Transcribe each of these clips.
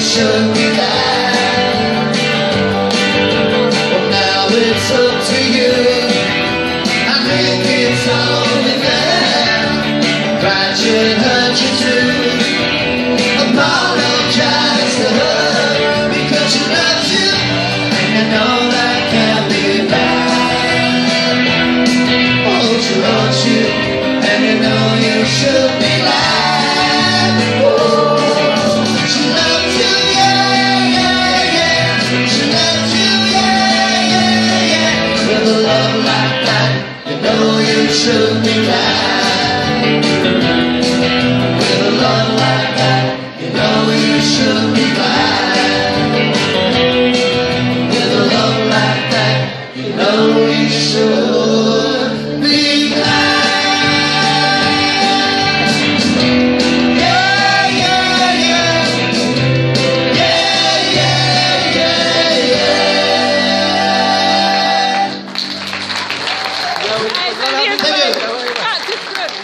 should be glad. Well, now it's up to you. I think it's only fair. Should you should be. With a love like that, you know you should be glad. With a love like that, you know you should be glad. You. That's just good. Do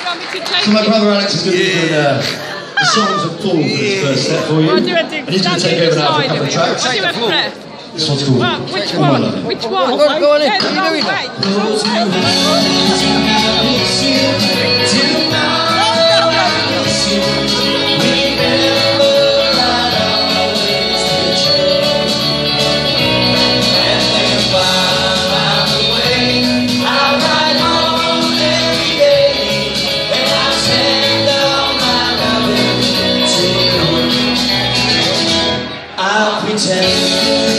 you want me to take So my brother Alex is going to be doing uh, the songs of Paul for his first set for you. I'll do a And he's going to take over now for a couple of tracks. I'll do a press. This one's called Well, which Come one? London. Which one? Go on, go on in. There's You no I'll pretend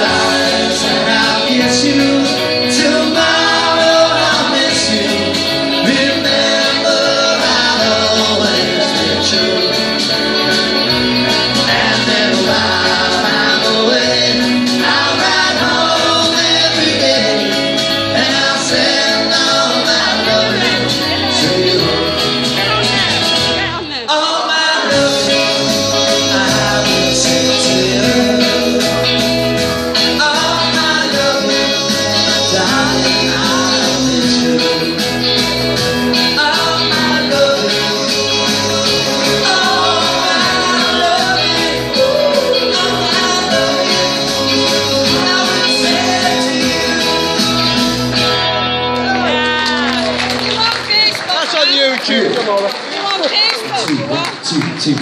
lives and I'll get you. 绿色是